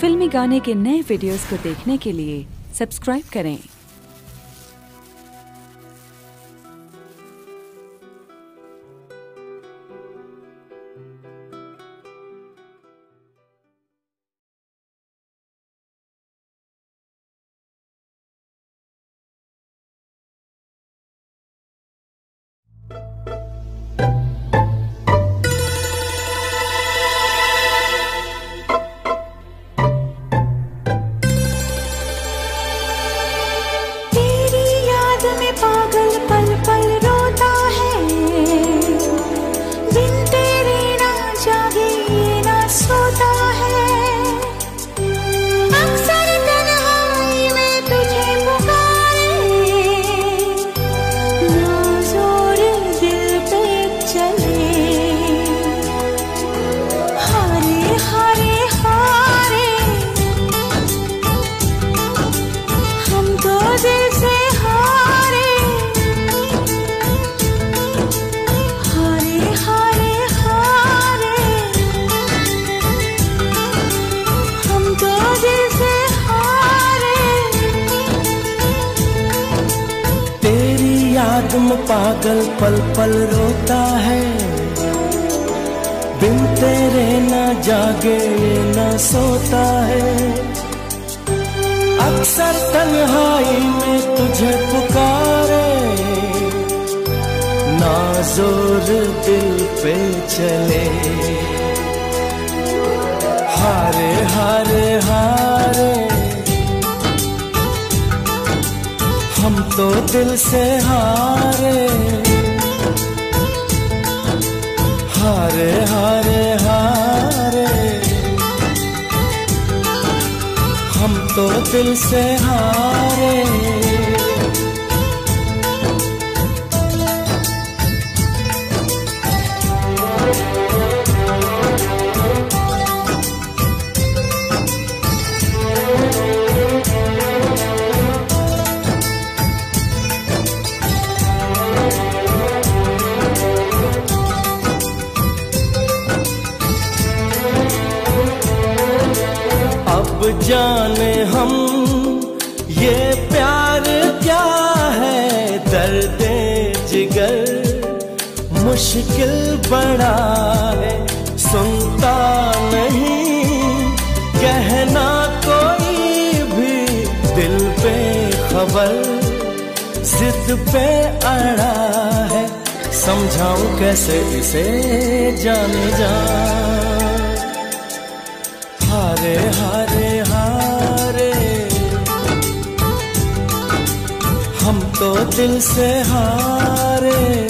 फिल्मी गाने के नए वीडियोस को देखने के लिए सब्सक्राइब करें। तेरी याद में पागल पल पल रोता है। बिन तेरे ना जागे ना सोता है। अक्सर तन्हाई में तुझे पुकारे। ना ज़ोर दिल पे चले। हारे हारे हारे। दिल से हारे। हारे हारे हारे। हम तो दिल से हारे। जाने हम, ये प्यार क्या है? दर्द जिगर मुश्किल बड़ा है। सुनता नहीं, कहना कोई भी दिल पे खबर, जिद पे अड़ा है। समझाऊं कैसे इसे जाने जा दिल से हारे।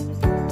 you